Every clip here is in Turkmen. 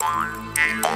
Hello.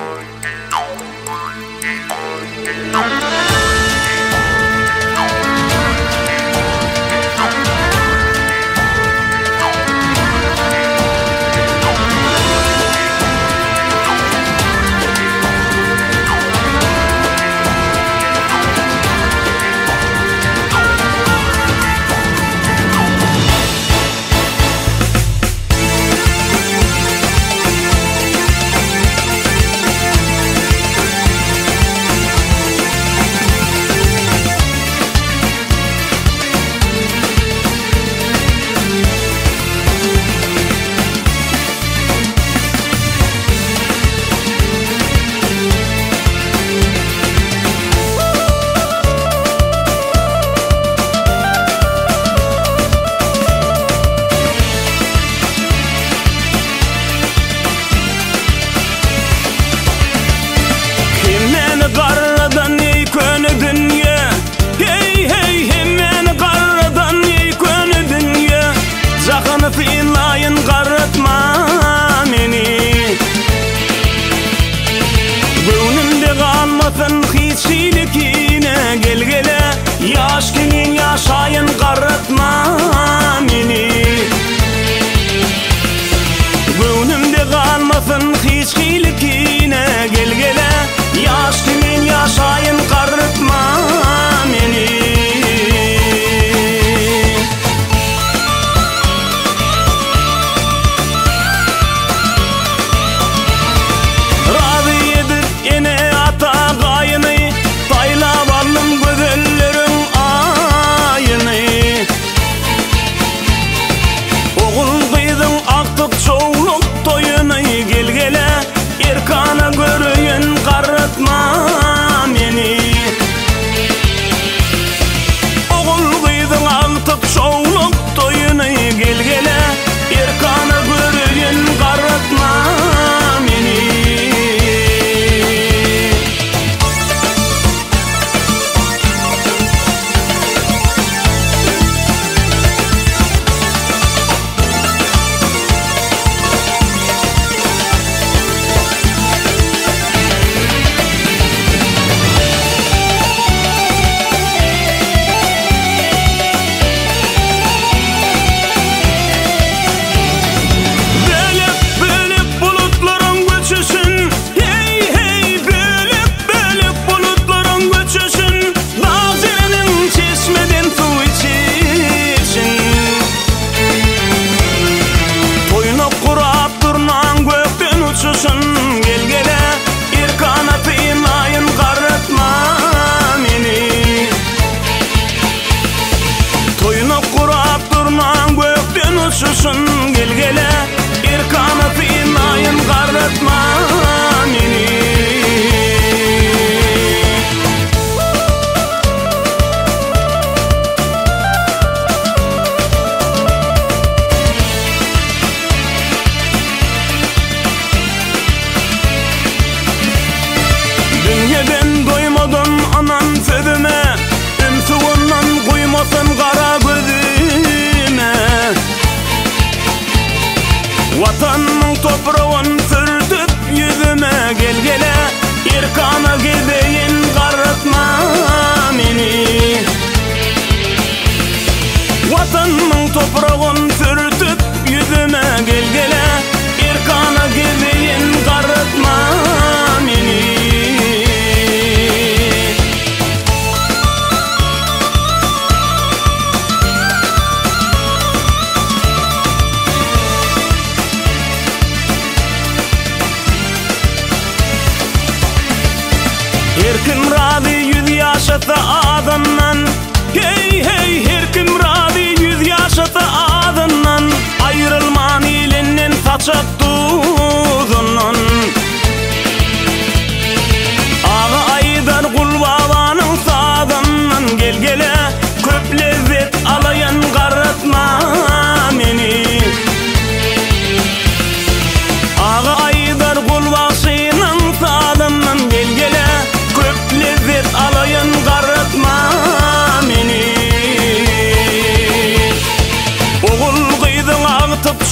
yaşata adamdan Hey hey her kim radi yüz yaşata adamdan Ayrılman ilinnin saçak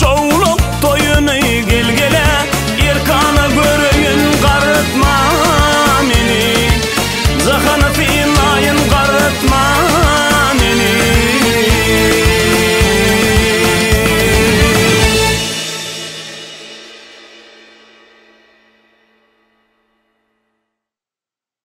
收了。